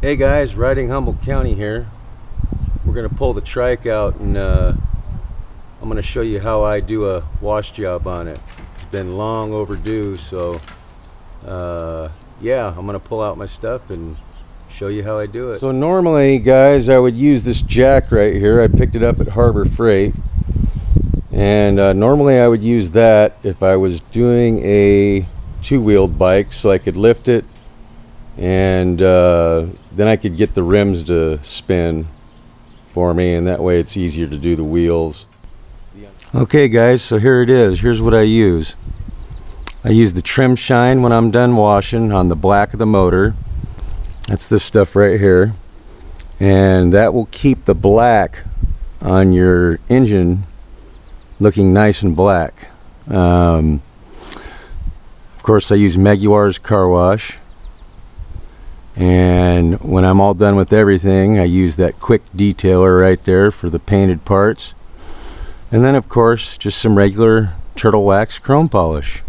Hey guys, riding Humboldt County here. We're gonna pull the trike out and uh, I'm gonna show you how I do a wash job on it. It's been long overdue, so uh, yeah, I'm gonna pull out my stuff and show you how I do it. So normally, guys, I would use this jack right here. I picked it up at Harbor Freight, and uh, normally I would use that if I was doing a two-wheeled bike, so I could lift it and uh, then I could get the rims to spin for me and that way it's easier to do the wheels. Okay guys so here it is. Here's what I use. I use the trim shine when I'm done washing on the black of the motor. That's this stuff right here. And that will keep the black on your engine looking nice and black. Um, of course I use Meguiar's car wash and when I'm all done with everything I use that quick detailer right there for the painted parts. And then of course just some regular turtle wax chrome polish.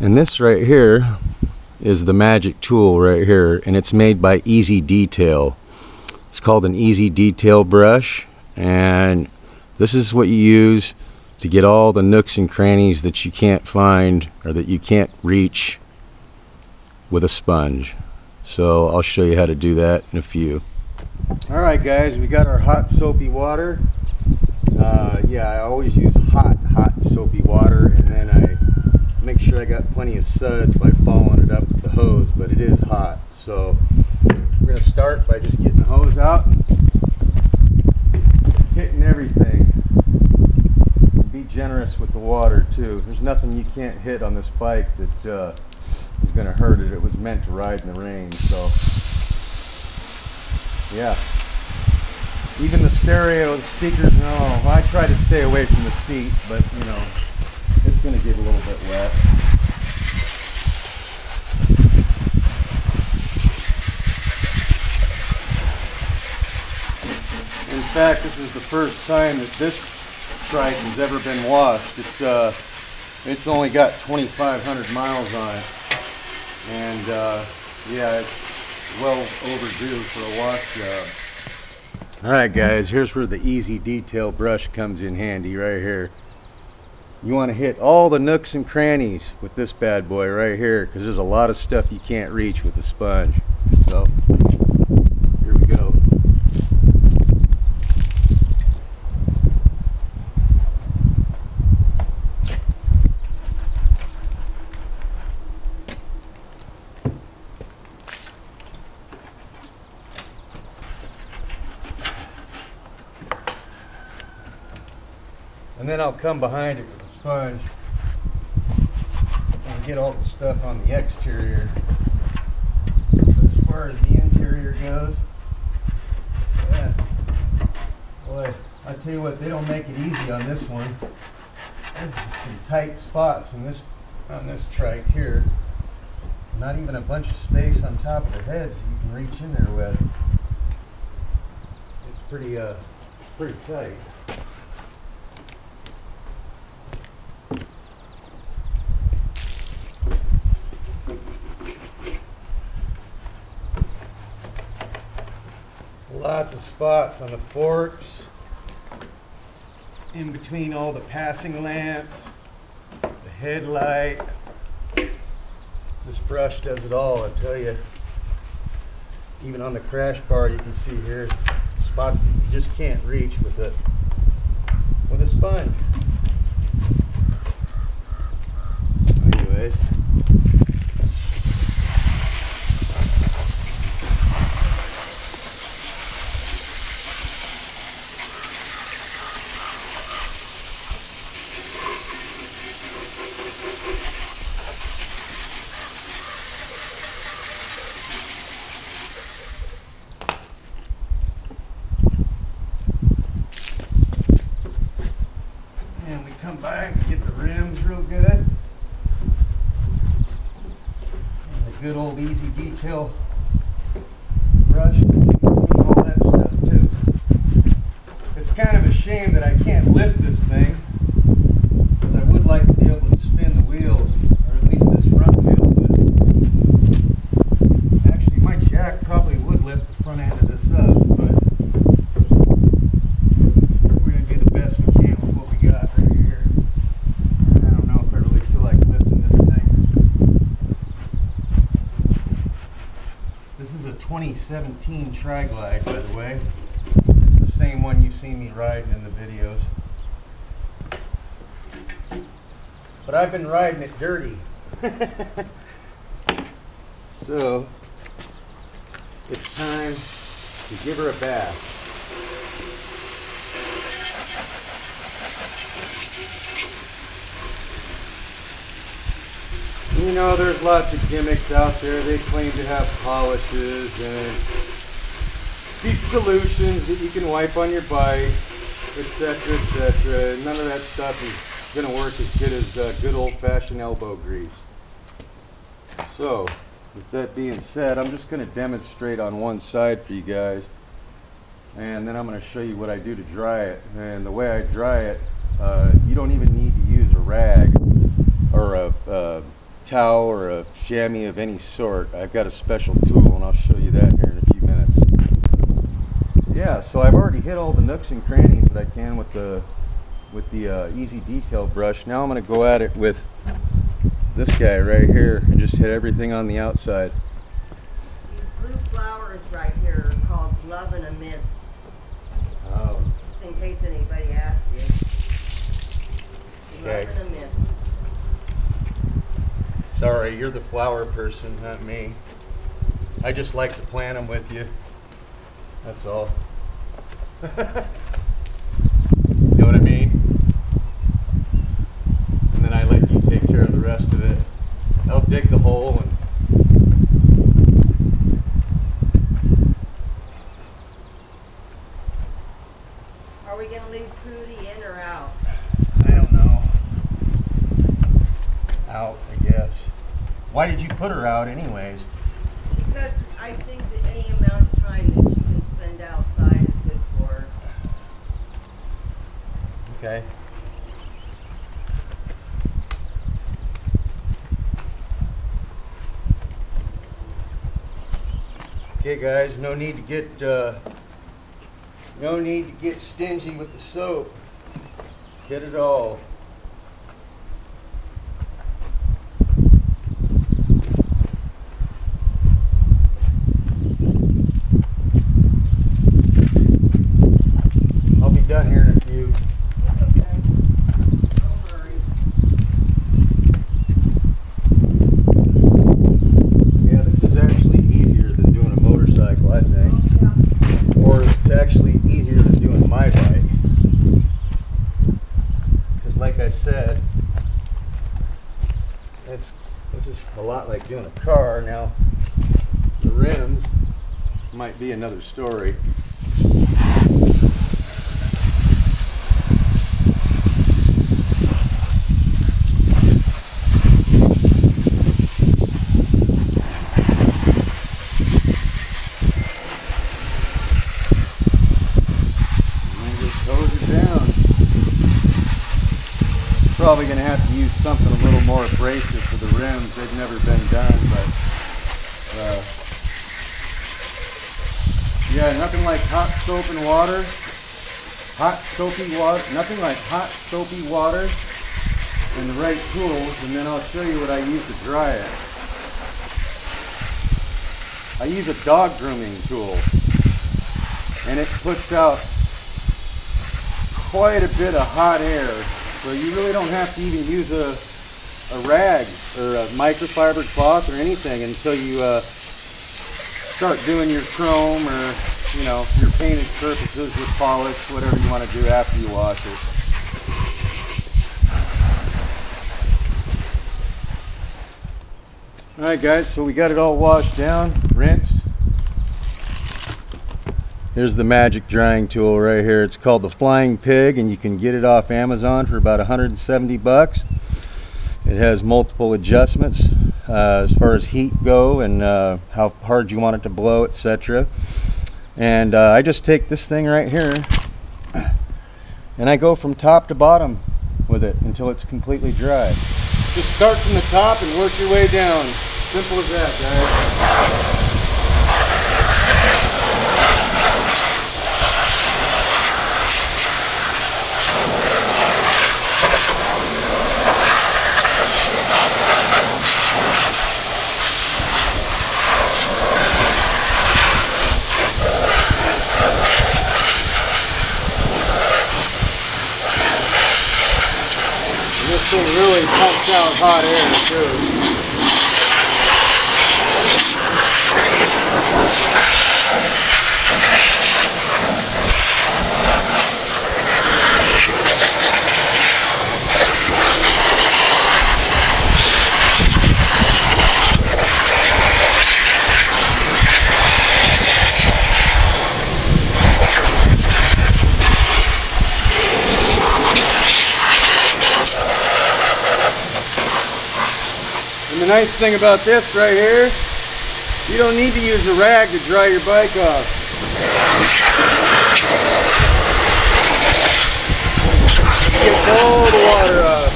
And this right here is the magic tool right here and it's made by Easy Detail. It's called an Easy Detail brush and this is what you use to get all the nooks and crannies that you can't find or that you can't reach with a sponge so I'll show you how to do that in a few. All right guys, we got our hot soapy water. Uh, yeah, I always use hot, hot soapy water and then I make sure I got plenty of suds by following it up with the hose, but it is hot. So we're gonna start by just getting the hose out, hitting everything. Be generous with the water too. There's nothing you can't hit on this bike that uh, going to hurt it. It was meant to ride in the rain, so yeah. Even the stereo, the speakers, no. I try to stay away from the seat, but you know, it's going to get a little bit wet. In fact, this is the first time that this trike has ever been washed. It's uh, it's only got 2,500 miles on it and uh, yeah, it's well overdue for a wash job. All right, guys, here's where the easy detail brush comes in handy right here. You want to hit all the nooks and crannies with this bad boy right here because there's a lot of stuff you can't reach with the sponge. So And then I'll come behind it with a sponge and get all the stuff on the exterior. But as far as the interior goes, yeah, boy, I tell you what, they don't make it easy on this one. There's some tight spots in this on this trike here. Not even a bunch of space on top of the heads you can reach in there with. It's pretty uh, pretty tight. Lots of spots on the forks, in between all the passing lamps, the headlight. This brush does it all, I tell you. Even on the crash bar you can see here spots that you just can't reach with a, with a sponge. Anyways. come back, get the rims real good. And a good old easy detail brush all that stuff too. It's kind of a shame that I can't lift this thing because I would like to be able to spin the wheels or at least this front wheel but actually my jack probably would 2017 Tri-Glide, by the way. It's the same one you've seen me riding in the videos. But I've been riding it dirty. so, it's time to give her a bath. You know, there's lots of gimmicks out there. They claim to have polishes and these solutions that you can wipe on your bike, etc., etc. None of that stuff is going to work as good as uh, good old-fashioned elbow grease. So, with that being said, I'm just going to demonstrate on one side for you guys, and then I'm going to show you what I do to dry it. And the way I dry it, uh, you don't even need to use a rag or a uh, towel or a chamois of any sort. I've got a special tool and I'll show you that here in a few minutes. Yeah, so I've already hit all the nooks and crannies that I can with the with the uh, easy detail brush. Now I'm going to go at it with this guy right here and just hit everything on the outside. These blue flowers right here are called Love in a Mist, Oh, just in case anybody asks you. Okay. Love in a Mist. Sorry, you're the flower person, not me. I just like to plant them with you. That's all. you know what I mean? And then I let you take care of the rest of it. I'll dig the hole and Are we gonna leave Prudy in or out? I don't know. Guess. Why did you put her out anyways? Because I think that any amount of time that she can spend outside is good for her. Okay. Okay guys, no need to get uh, no need to get stingy with the soap. Get it all. I'll be done here in a few. Okay. Don't worry. Yeah, this is actually easier than doing a motorcycle, I think. Yeah. Or it's actually easier than doing my bike. Because like I said, it's this is a lot like doing a car. Now, the rims might be another story. Hose it down. Probably gonna have to use something a little more abrasive for the rims. They've never been done, but uh, yeah, nothing like hot soap and water. Hot soapy water. Nothing like hot soapy water and the right tools. And then I'll show you what I use to dry it. I use a dog grooming tool and it puts out quite a bit of hot air. So you really don't have to even use a, a rag or a microfiber cloth or anything until you uh, start doing your chrome or you know your painted surfaces with polish, whatever you want to do after you wash it. All right, guys. So we got it all washed down, rinsed. Here's the magic drying tool right here. It's called the Flying Pig and you can get it off Amazon for about 170 bucks. It has multiple adjustments uh, as far as heat go and uh, how hard you want it to blow, etc. And uh, I just take this thing right here and I go from top to bottom with it until it's completely dry. Just start from the top and work your way down. Simple as that, guys. This thing really pumps out hot air too. And nice thing about this right here, you don't need to use a rag to dry your bike off. Get all the water off.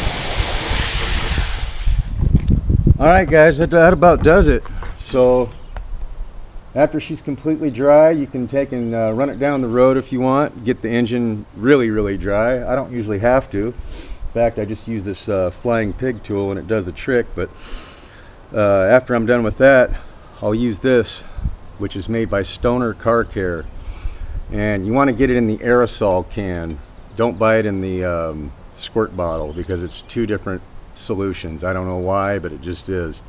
All right, guys, that, that about does it. So after she's completely dry, you can take and uh, run it down the road if you want. Get the engine really, really dry. I don't usually have to. In fact, I just use this uh, flying pig tool and it does the trick. But uh, after I'm done with that, I'll use this, which is made by Stoner Car Care. And you want to get it in the aerosol can. Don't buy it in the um, squirt bottle because it's two different solutions. I don't know why, but it just is.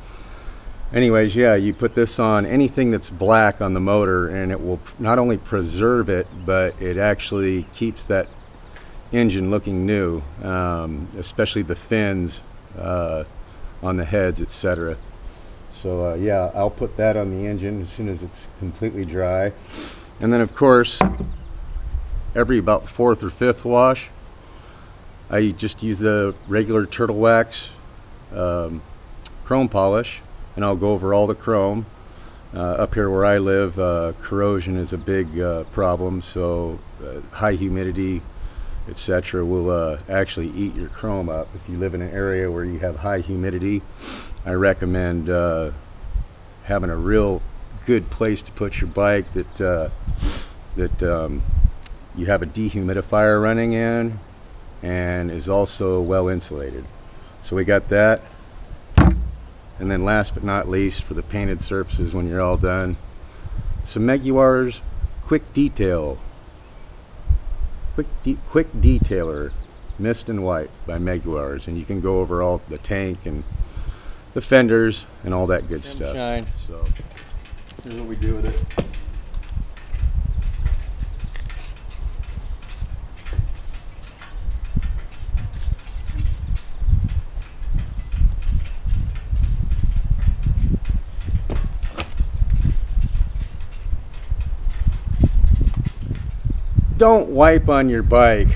Anyways, yeah, you put this on anything that's black on the motor and it will not only preserve it, but it actually keeps that engine looking new, um, especially the fins uh, on the heads, etc. So uh, yeah, I'll put that on the engine as soon as it's completely dry. And then of course, every about fourth or fifth wash, I just use the regular turtle wax um, chrome polish and I'll go over all the chrome. Uh, up here where I live, uh, corrosion is a big uh, problem, so uh, high humidity, etc., will uh, actually eat your chrome up. If you live in an area where you have high humidity, I recommend uh, having a real good place to put your bike that uh, that um, you have a dehumidifier running in and is also well insulated. So we got that. And then last but not least, for the painted surfaces when you're all done, some Meguiar's Quick Detail. Quick, de quick Detailer Mist and Wipe by Meguiar's. And you can go over all the tank and the fenders and all that good stuff. shine. So here's what we do with it. don't wipe on your bike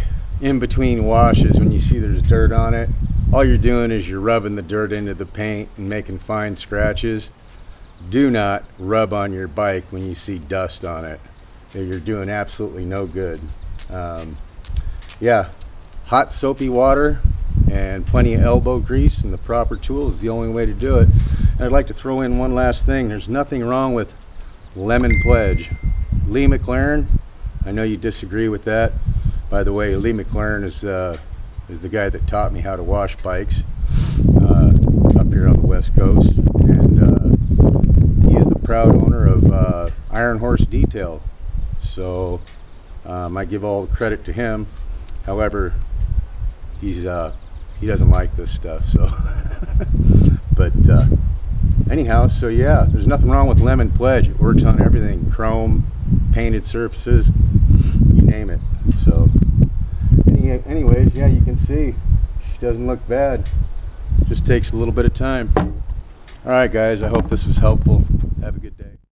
in between washes when you see there's dirt on it. All you're doing is you're rubbing the dirt into the paint and making fine scratches. Do not rub on your bike when you see dust on it. You're doing absolutely no good. Um, yeah, hot soapy water and plenty of elbow grease and the proper tool is the only way to do it. And I'd like to throw in one last thing. There's nothing wrong with Lemon Pledge. Lee McLaren, I know you disagree with that. By the way, Lee McLaren is uh, is the guy that taught me how to wash bikes uh, up here on the west coast, and uh, he is the proud owner of uh, Iron Horse Detail. So um, I give all the credit to him. However, he's uh, he doesn't like this stuff. So, but uh, anyhow, so yeah, there's nothing wrong with Lemon Pledge. It works on everything: chrome, painted surfaces, you name it. So, any, anyways, yeah, you can see she doesn't look bad. Just takes a little bit of time. All right, guys. I hope this was helpful. Have a good.